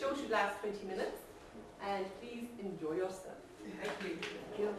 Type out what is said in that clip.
show should last 20 minutes, and please enjoy yourself. Thank you.